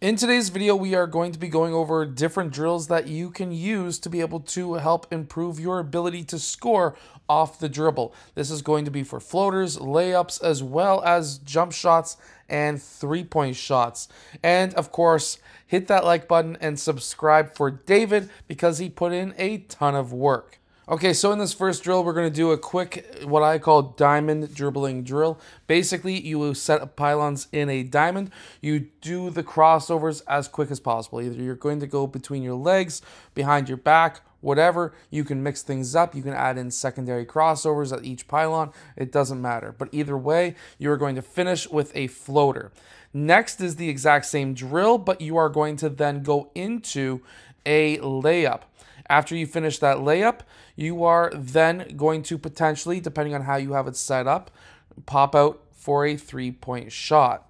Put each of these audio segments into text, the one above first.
In today's video, we are going to be going over different drills that you can use to be able to help improve your ability to score off the dribble. This is going to be for floaters, layups, as well as jump shots and three-point shots. And of course, hit that like button and subscribe for David because he put in a ton of work. Okay, so in this first drill, we're going to do a quick, what I call diamond dribbling drill. Basically, you will set up pylons in a diamond. You do the crossovers as quick as possible. Either you're going to go between your legs, behind your back, whatever. You can mix things up. You can add in secondary crossovers at each pylon. It doesn't matter. But either way, you are going to finish with a floater. Next is the exact same drill, but you are going to then go into a layup. After you finish that layup, you are then going to potentially, depending on how you have it set up, pop out for a three point shot.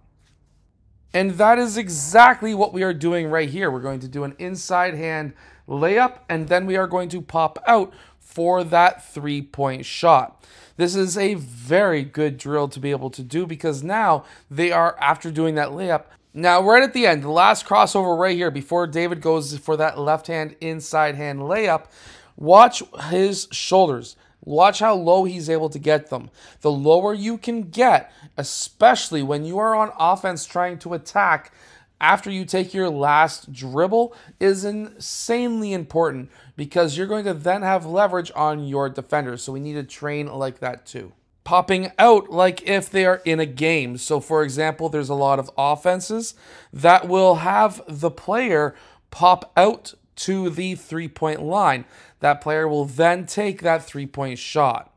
And that is exactly what we are doing right here. We're going to do an inside hand layup, and then we are going to pop out for that three point shot. This is a very good drill to be able to do because now they are, after doing that layup, now, right at the end, the last crossover right here, before David goes for that left hand inside hand layup, watch his shoulders. Watch how low he's able to get them. The lower you can get, especially when you are on offense trying to attack after you take your last dribble, is insanely important because you're going to then have leverage on your defenders. So we need to train like that too popping out like if they are in a game. So, for example, there's a lot of offenses that will have the player pop out to the three point line. That player will then take that three point shot.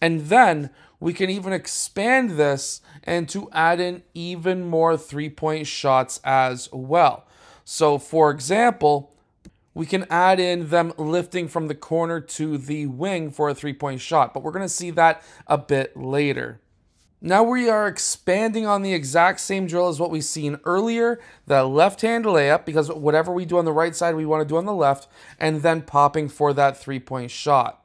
And then we can even expand this and to add in even more three point shots as well. So, for example, we can add in them lifting from the corner to the wing for a three-point shot, but we're going to see that a bit later. Now we are expanding on the exact same drill as what we've seen earlier, the left-hand layup, because whatever we do on the right side, we want to do on the left, and then popping for that three-point shot.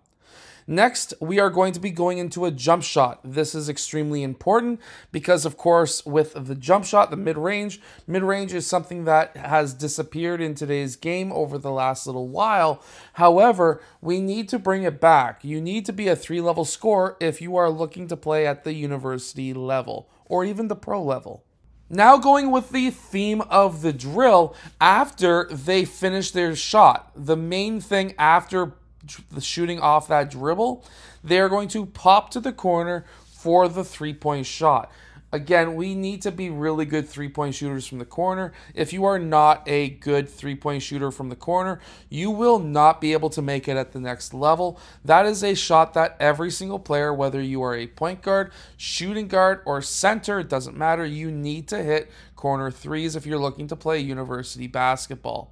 Next, we are going to be going into a jump shot. This is extremely important because, of course, with the jump shot, the mid-range, mid-range is something that has disappeared in today's game over the last little while. However, we need to bring it back. You need to be a three-level scorer if you are looking to play at the university level or even the pro level. Now going with the theme of the drill, after they finish their shot, the main thing after shooting off that dribble, they're going to pop to the corner for the three point shot. Again, we need to be really good three point shooters from the corner. If you are not a good three point shooter from the corner, you will not be able to make it at the next level. That is a shot that every single player, whether you are a point guard, shooting guard, or center, it doesn't matter, you need to hit corner threes if you're looking to play university basketball.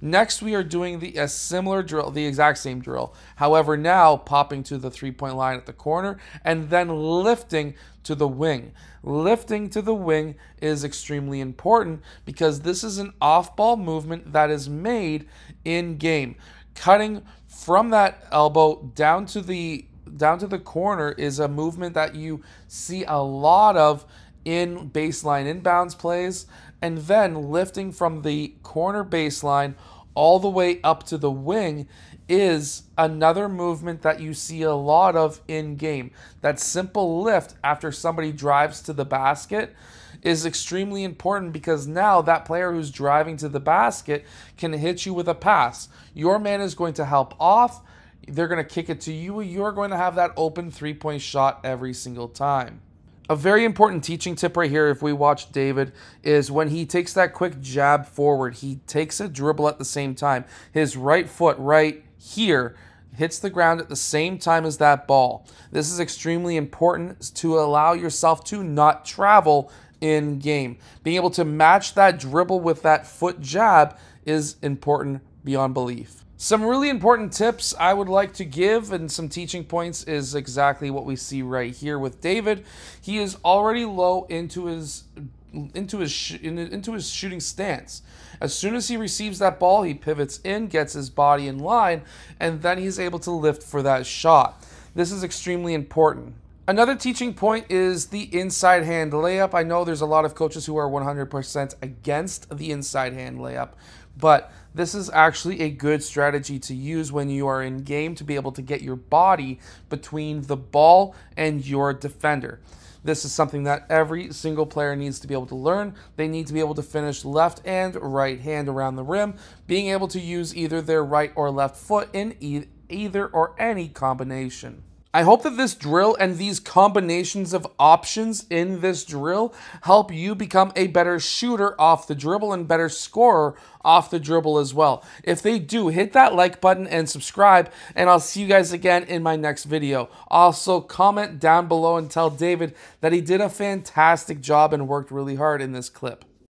Next, we are doing the a similar drill, the exact same drill. However, now popping to the three-point line at the corner and then lifting to the wing. Lifting to the wing is extremely important because this is an off-ball movement that is made in game. Cutting from that elbow down to the down to the corner is a movement that you see a lot of in baseline inbounds plays and then lifting from the corner baseline all the way up to the wing is another movement that you see a lot of in game. That simple lift after somebody drives to the basket is extremely important because now that player who's driving to the basket can hit you with a pass. Your man is going to help off. They're going to kick it to you. You're going to have that open three point shot every single time. A very important teaching tip right here, if we watch David, is when he takes that quick jab forward, he takes a dribble at the same time. His right foot right here hits the ground at the same time as that ball. This is extremely important to allow yourself to not travel in game. Being able to match that dribble with that foot jab is important beyond belief. Some really important tips I would like to give and some teaching points is exactly what we see right here with David. He is already low into his into his into his shooting stance. As soon as he receives that ball, he pivots in, gets his body in line, and then he's able to lift for that shot. This is extremely important. Another teaching point is the inside hand layup. I know there's a lot of coaches who are 100% against the inside hand layup, but this is actually a good strategy to use when you are in game to be able to get your body between the ball and your defender. This is something that every single player needs to be able to learn. They need to be able to finish left and right hand around the rim, being able to use either their right or left foot in e either or any combination. I hope that this drill and these combinations of options in this drill help you become a better shooter off the dribble and better scorer off the dribble as well. If they do, hit that like button and subscribe, and I'll see you guys again in my next video. Also, comment down below and tell David that he did a fantastic job and worked really hard in this clip.